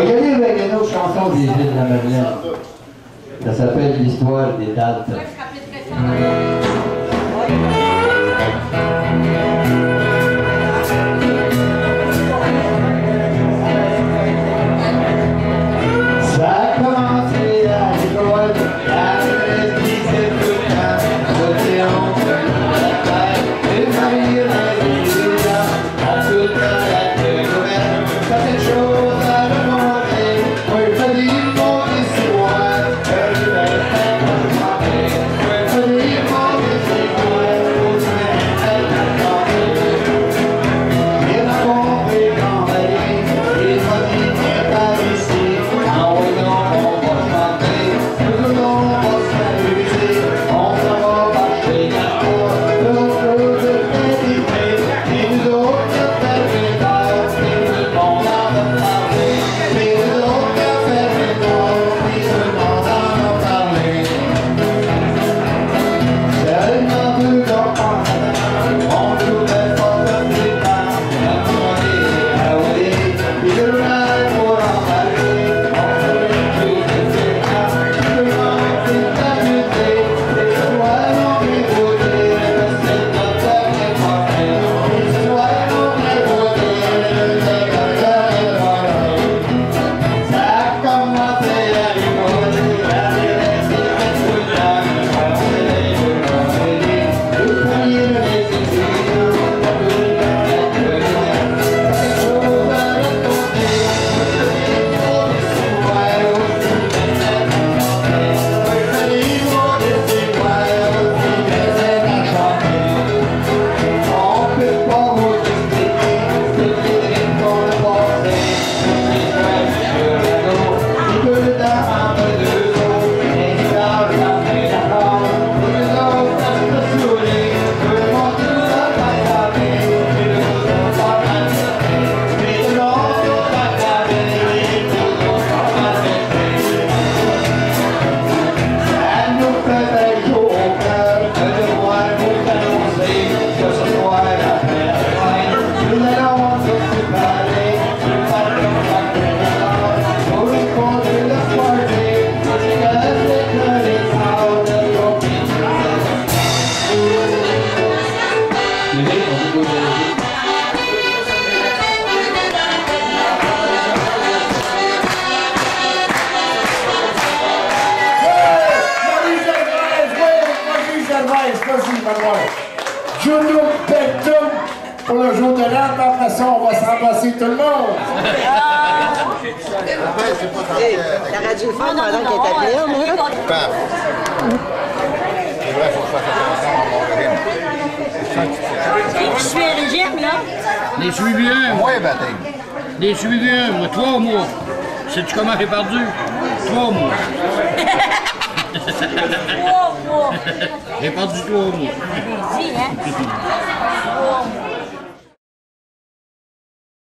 Regardez avec une autre chanson des îles de la Madeleine. Ça s'appelle L'histoire des dates. Junior Pectum pour le jour de l'an. Après ça, va se tout le monde. La radio pendant qu'elle est à. Hein? C'est. Les suivis ah un. Ben, moi, baptême. Les suivis moi, trois mois. Sais-tu comment j'ai perdu? Trois mois. trois mois. J'ai perdu trois mois. Hein? Trois mois.